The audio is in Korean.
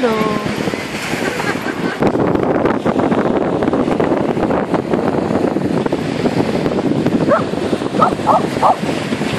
더. 어? 어? 어?